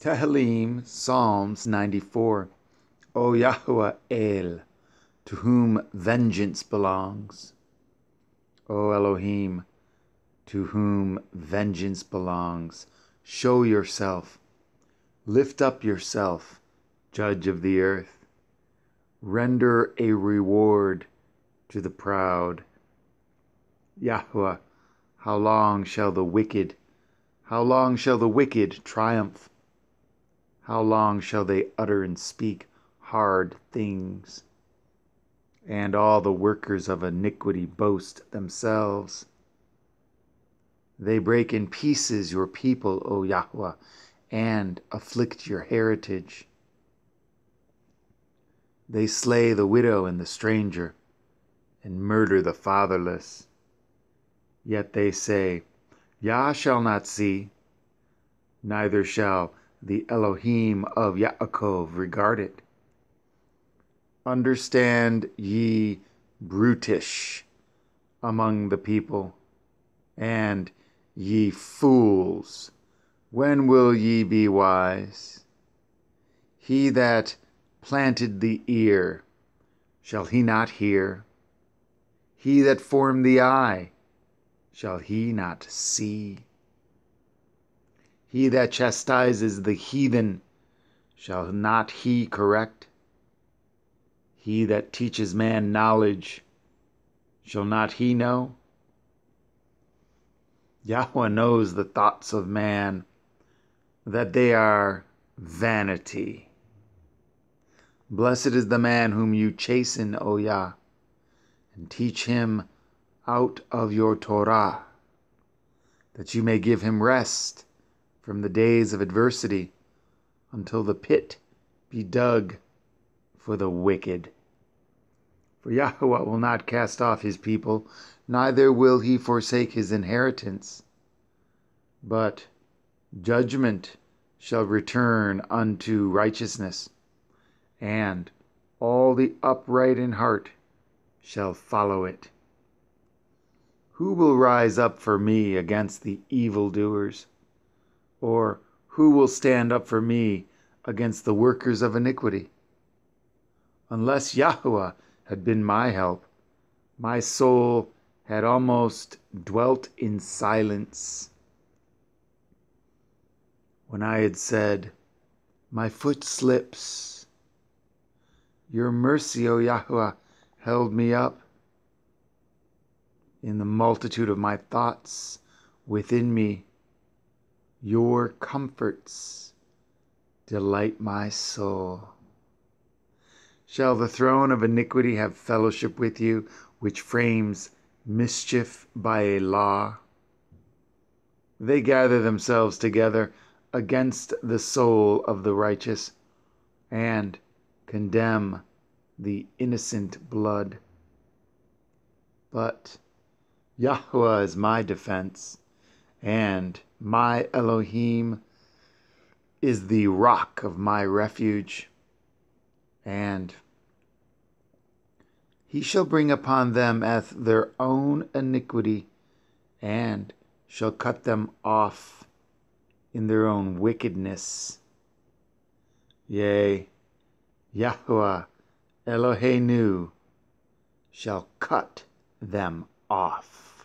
Tehillim, Psalms 94. O Yahweh El, to whom vengeance belongs. O Elohim, to whom vengeance belongs, show yourself, lift up yourself, judge of the earth. Render a reward to the proud. Yahweh, how long shall the wicked, how long shall the wicked triumph? How long shall they utter and speak hard things? And all the workers of iniquity boast themselves. They break in pieces your people, O Yahweh, and afflict your heritage. They slay the widow and the stranger, and murder the fatherless. Yet they say, Yah shall not see, neither shall the Elohim of Yaakov regard it. Understand ye brutish among the people, and ye fools, when will ye be wise? He that planted the ear, shall he not hear? He that formed the eye, shall he not see? He that chastises the heathen, shall not he correct? He that teaches man knowledge, shall not he know? Yahweh knows the thoughts of man, that they are vanity. Blessed is the man whom you chasten, O Yah, and teach him out of your Torah, that you may give him rest from the days of adversity until the pit be dug for the wicked. For Yahweh will not cast off his people, neither will he forsake his inheritance. But judgment shall return unto righteousness, and all the upright in heart shall follow it. Who will rise up for me against the evildoers? Or who will stand up for me against the workers of iniquity? Unless Yahweh had been my help, my soul had almost dwelt in silence. When I had said, My foot slips, your mercy, O Yahweh, held me up. In the multitude of my thoughts within me, your comforts delight my soul. Shall the throne of iniquity have fellowship with you, which frames mischief by a law? They gather themselves together against the soul of the righteous, and condemn the innocent blood. But Yahweh is my defense, and my Elohim is the rock of my refuge, and he shall bring upon them as their own iniquity, and shall cut them off in their own wickedness. Yea, Yahweh Eloheinu shall cut them off.